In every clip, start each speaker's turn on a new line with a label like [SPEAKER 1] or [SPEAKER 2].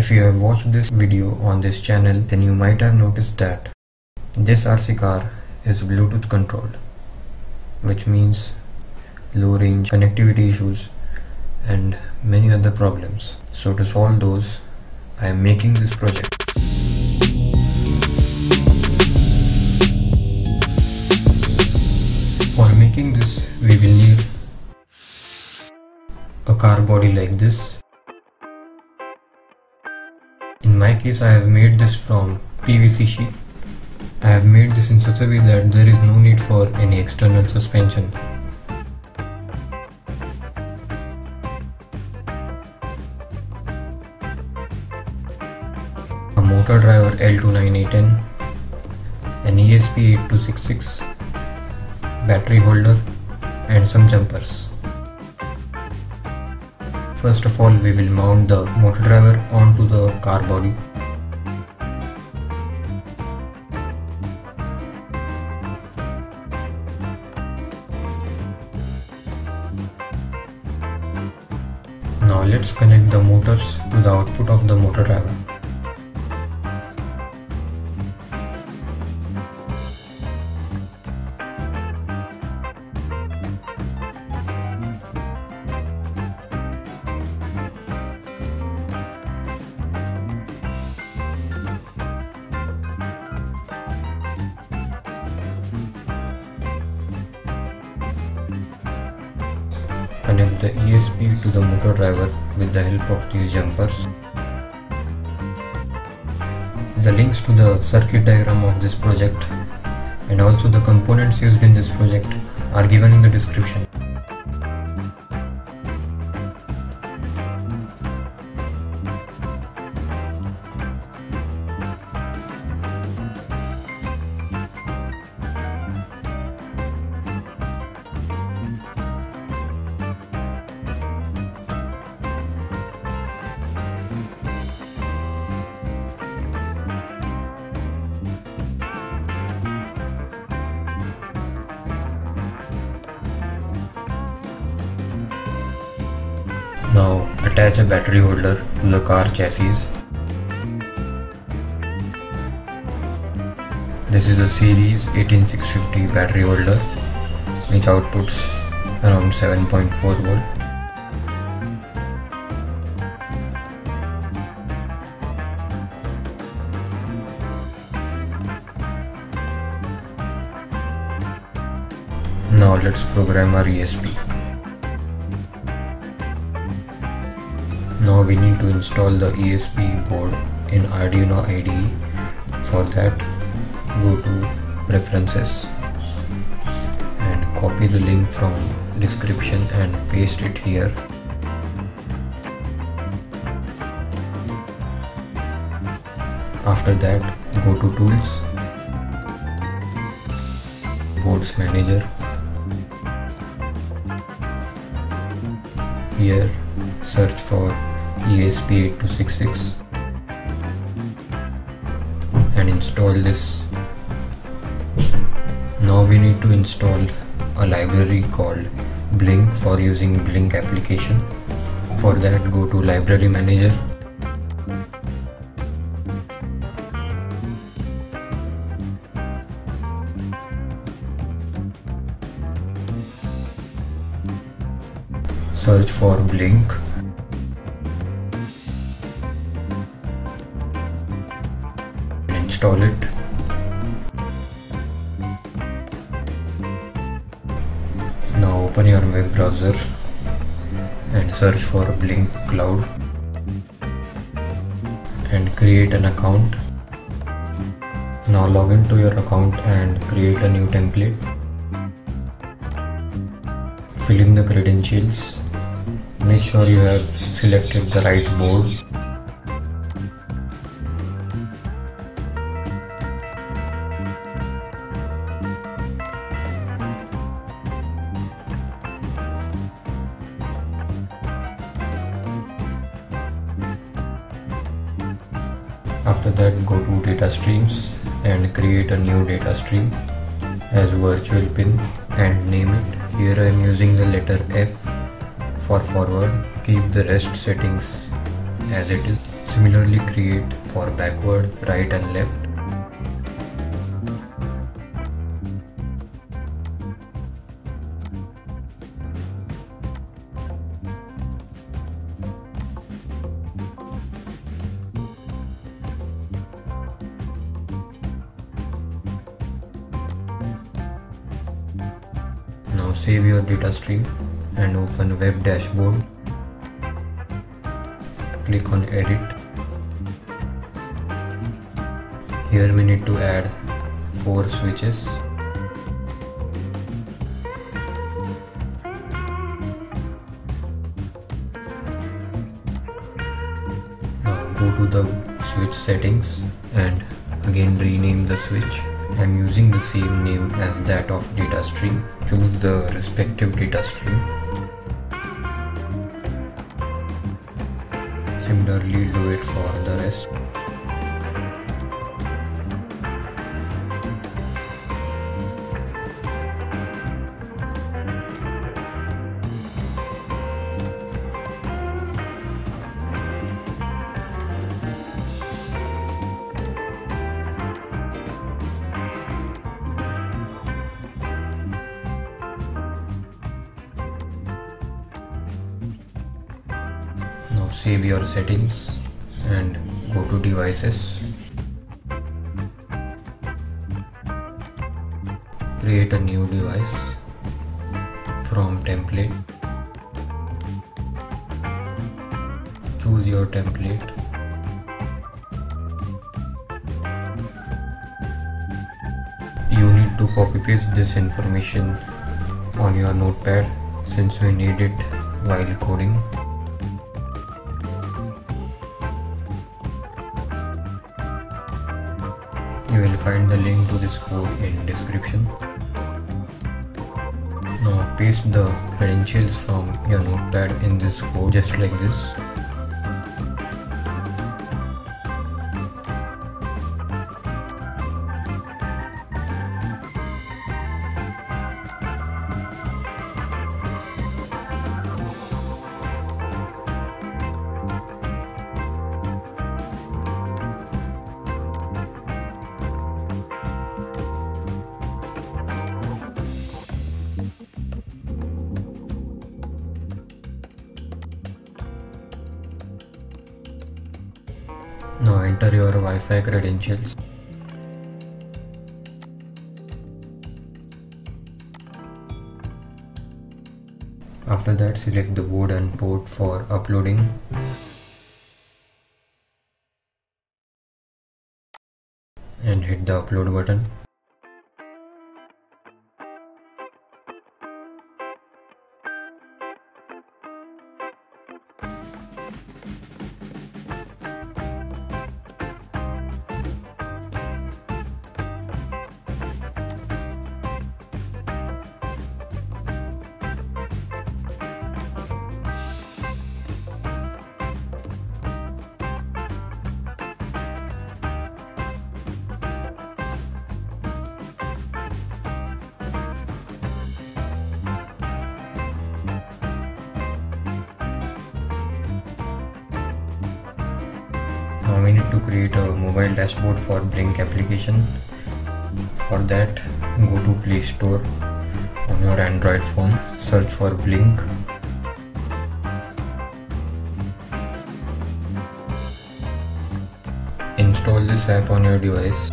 [SPEAKER 1] If you have watched this video on this channel then you might have noticed that this RC car is Bluetooth controlled which means low range connectivity issues and many other problems. So to solve those I am making this project. For making this we will need a car body like this. In my case I have made this from PVC sheet. I have made this in such a way that there is no need for any external suspension. a motor driver L298N, an ESP8266, battery holder and some jumpers. First of all we will mount the motor driver onto the car body. Now let's connect the motors to the output of the motor driver. Connect the ESP to the motor driver with the help of these jumpers. The links to the circuit diagram of this project and also the components used in this project are given in the description. Now attach a battery holder to the car chassis. This is a series 18650 battery holder which outputs around 7.4 volt. Now let's program our ESP. Now we need to install the ESP board in Arduino IDE. For that, go to Preferences and copy the link from description and paste it here. After that, go to Tools, Boards Manager. Here, search for ESP8266 and install this. Now we need to install a library called Blynk for using Blynk application. For that go to library manager search for Blynk open your web browser and search for Blynk cloud and create an account. Now log into your account and create a new template. Fill in the credentials. Make sure you have selected the right board After that go to data streams and create a new data stream as virtual pin and name it. Here I am using the letter F for forward. Keep the rest settings as it is. Similarly create for backward, right and left. Save your data stream and open web dashboard. Click on edit. Here we need to add 4 switches. Now go to the switch settings and again rename the switch. I'm using the same name as that of data stream. Choose the respective data stream. Similarly do it for the rest. Save your settings and go to devices. Create a new device from template. Choose your template. You need to copy paste this information on your notepad since we need it while coding. You will find the link to this code in description. Now paste the credentials from your notepad in this code just like this. Enter your Wi-Fi credentials. After that select the board and port for uploading. And hit the upload button. We need to create a mobile dashboard for Blynk application. For that, go to Play Store on your Android phone, search for Blynk. Install this app on your device.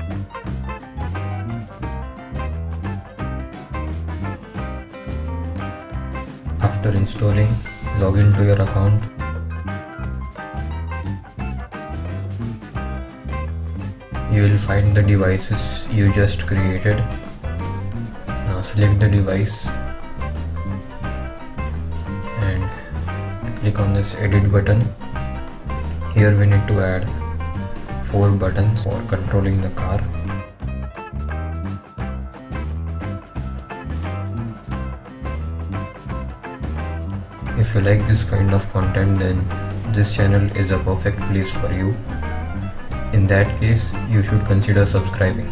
[SPEAKER 1] After installing, log into your account you will find the devices you just created. Now select the device and click on this edit button. Here we need to add four buttons for controlling the car. If you like this kind of content then this channel is a perfect place for you in that case, you should consider subscribing.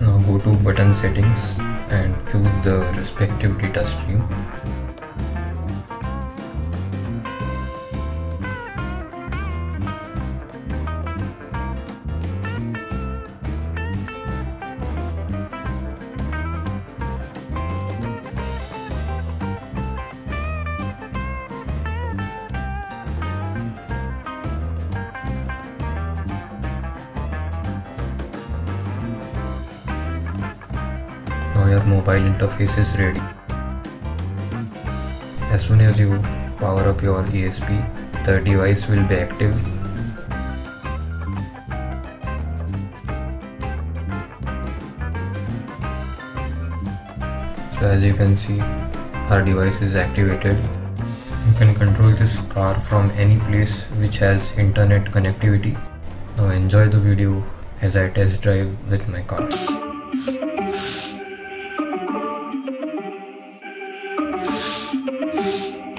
[SPEAKER 1] Now go to button settings and choose the respective data stream. Your mobile interface is ready. As soon as you power up your ESP, the device will be active. So as you can see, our device is activated. You can control this car from any place which has internet connectivity. Now enjoy the video as I test drive with my car. Do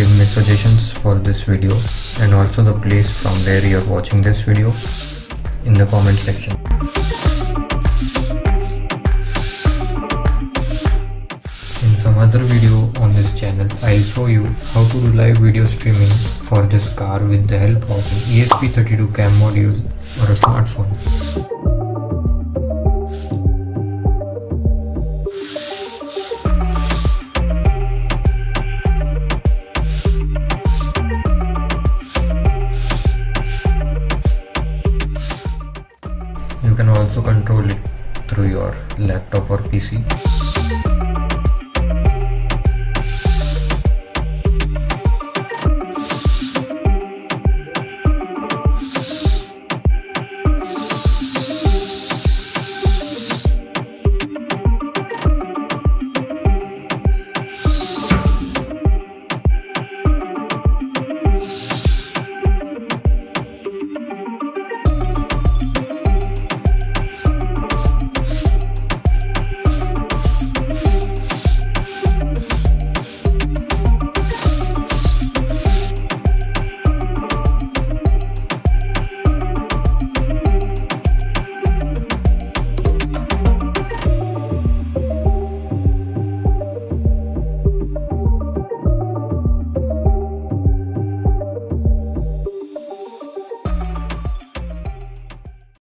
[SPEAKER 1] give me suggestions for this video and also the place from where you're watching this video in the comment section. In some other video on this channel, I'll show you how to do live video streaming for this car with the help of an ESP32 cam module or a smartphone. You